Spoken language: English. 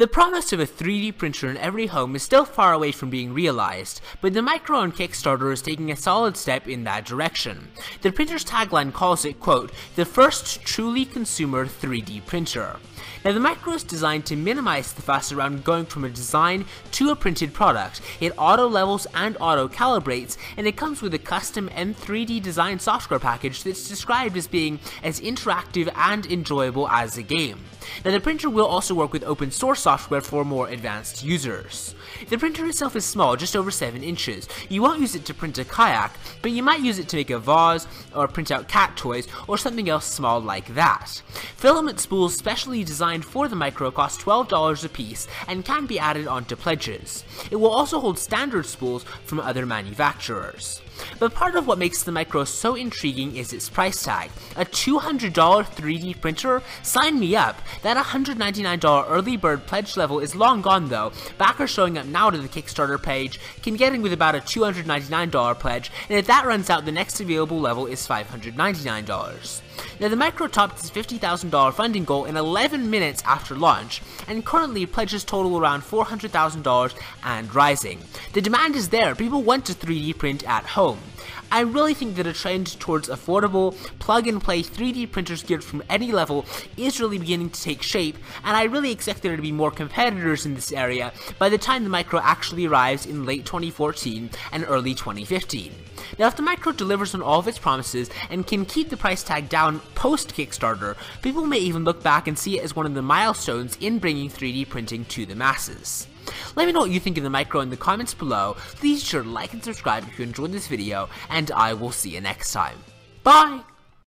The promise of a 3D printer in every home is still far away from being realized, but the Micro on Kickstarter is taking a solid step in that direction. The printer's tagline calls it, quote, the first truly consumer 3D printer. Now the Micro is designed to minimize the fuss around going from a design to a printed product. It auto levels and auto calibrates, and it comes with a custom M3D design software package that's described as being as interactive and enjoyable as a game. Now the printer will also work with open source software for more advanced users. The printer itself is small, just over 7 inches. You won't use it to print a kayak, but you might use it to make a vase, or print out cat toys, or something else small like that. Filament spools specially designed for the Micro cost $12 a piece and can be added onto pledges. It will also hold standard spools from other manufacturers. But part of what makes the Micro so intriguing is its price tag. A $200 3D printer? Sign me up! That $199 early bird pledge level is long gone though. Backers showing up now to the Kickstarter page can get in with about a $299 pledge, and if that runs out, the next available level is $599. Now the Micro topped its $50,000 funding goal in 11 minutes after launch, and currently pledges total around $400,000 and rising. The demand is there, people want to 3D print at home. I really think that a trend towards affordable, plug-and-play 3D printers geared from any level is really beginning to take shape, and I really expect there to be more competitors in this area by the time the Micro actually arrives in late 2014 and early 2015. Now if the Micro delivers on all of its promises and can keep the price tag down post Kickstarter, people may even look back and see it as one of the milestones in bringing 3D printing to the masses. Let me know what you think of the Micro in the comments below, please be sure to like and subscribe if you enjoyed this video, and I will see you next time. Bye!